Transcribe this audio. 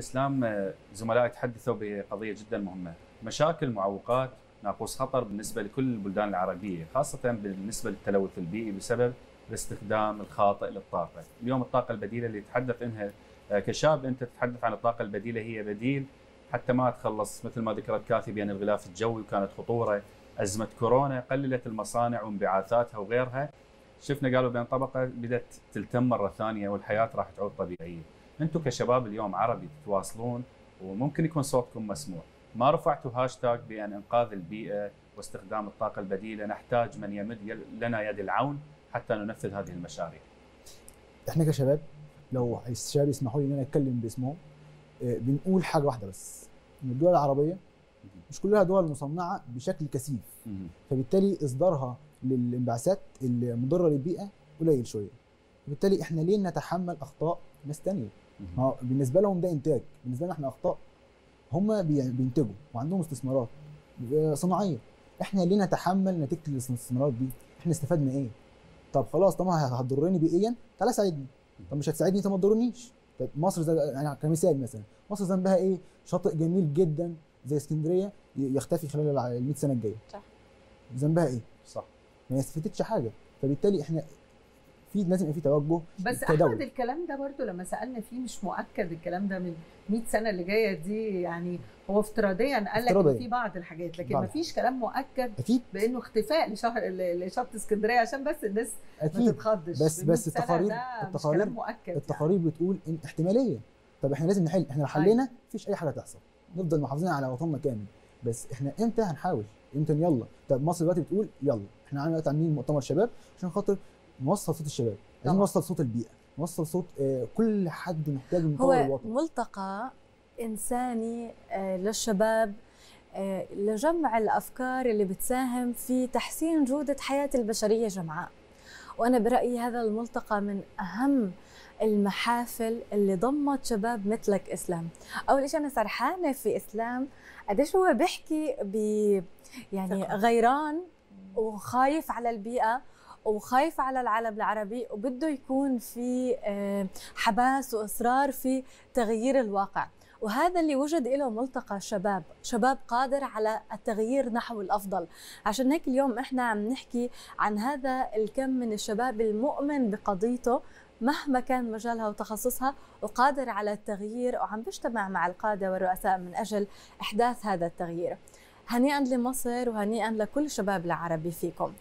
الإسلام آه، زملائي تحدثوا بقضية جدا مهمة، مشاكل معوقات ناقوس خطر بالنسبة لكل البلدان العربية، خاصة بالنسبة للتلوث البيئي بسبب الاستخدام الخاطئ للطاقة، اليوم الطاقة البديلة اللي تتحدث انها آه، كشاب أنت تتحدث عن الطاقة البديلة هي بديل حتى ما تخلص. مثل ما ذكرت كاثي بين الغلاف الجوي وكانت خطورة. أزمة كورونا قللت المصانع وانبعاثاتها وغيرها. شفنا قالوا بين طبقة بدأت تلتم مرة ثانية والحياة راح تعود طبيعية. أنتم كشباب اليوم عربي تتواصلون وممكن يكون صوتكم مسموع، ما رفعتوا هاشتاج بأن إنقاذ البيئة واستخدام الطاقة البديلة، نحتاج من يمد لنا يد العون حتى ننفذ هذه المشاريع. إحنا كشباب لو الشباب يسمحوا لي إن أنا أتكلم باسمهم آه، بنقول حاجة واحدة بس إن الدول العربية مش كلها دول مصنعة بشكل كثيف. فبالتالي إصدارها للانبعاثات المضرة للبيئة قليل شوية. وبالتالي إحنا ليه نتحمل أخطاء ناس ثانية ما بالنسبة لهم ده إنتاج. بالنسبة لنا إحنا أخطاء. هم بينتجوا وعندهم استثمارات. صناعية. إحنا ليه نتحمل نتيجة الاستثمارات دي؟ إحنا استفدنا إيه؟ طب خلاص طالما هتضرني بيئيا؟ تعالى ساعدني. طب مش هتساعدني انت ما تضرنيش. طب مصر زي يعني كمثال مثلا. مصر ذنبها إيه؟ شاطئ جميل جدا زي اسكندرية يختفي خلال ال 100 سنة الجاية. صح. ذنبها إيه؟ صح. ما استفدتش حاجة. فبالتالي إحنا في لازم يبقى في توجه بس كدولة. أحمد الكلام ده برضو لما سالنا فيه مش مؤكد الكلام ده من 100 سنة اللي جاية دي يعني هو افتراضيا قال لك. إن في بعض الحاجات لكن. ما فيش كلام مؤكد أكيد. بأنه اختفاء لشهر لشط اسكندرية عشان بس الناس ما أكيد. تتخضش. بس- ب 100 بس التقارير- التقارير- مؤكد التقارير بتقول إن احتمالية. طب إحنا لازم نحل إحنا لو حلينا مفيش أي حاجة تحصل نفضل محافظين على وطننا كامل. بس إحنا إمتى هنحاول؟ إمتى يلا؟ طب مصر دلوقتي بتقول يلا. إحنا عاملين دلوقتي عاملين مؤتمر شباب عشان خاطر نوصل صوت الشباب عايزين طبعاً. نوصل صوت البيئة نوصل صوت آه، كل حد محتاج نطور هو الوطن ملتقى إنساني آه، للشباب آه، لجمع الأفكار اللي بتساهم في تحسين جودة حياة البشرية جمعاء وأنا برأيي هذا الملتقى من أهم المحافل اللي ضمت شباب مثلك إسلام أول شيء أنا سرحانة في إسلام قديش هو بيحكي ب يعني. غيران وخايف على البيئة وخايف على العالم العربي وبده يكون في آه، حماس وإصرار في تغيير الواقع. وهذا اللي وجد له ملتقى شباب شباب قادر على التغيير نحو الأفضل. عشان هيك اليوم إحنا عم نحكي عن هذا الكم من الشباب المؤمن بقضيته مهما كان مجالها وتخصصها وقادر على التغيير وعم بيجتمع مع القادة والرؤساء من أجل إحداث هذا التغيير. هنيئا لمصر وهنيئا لكل شباب العربي فيكم.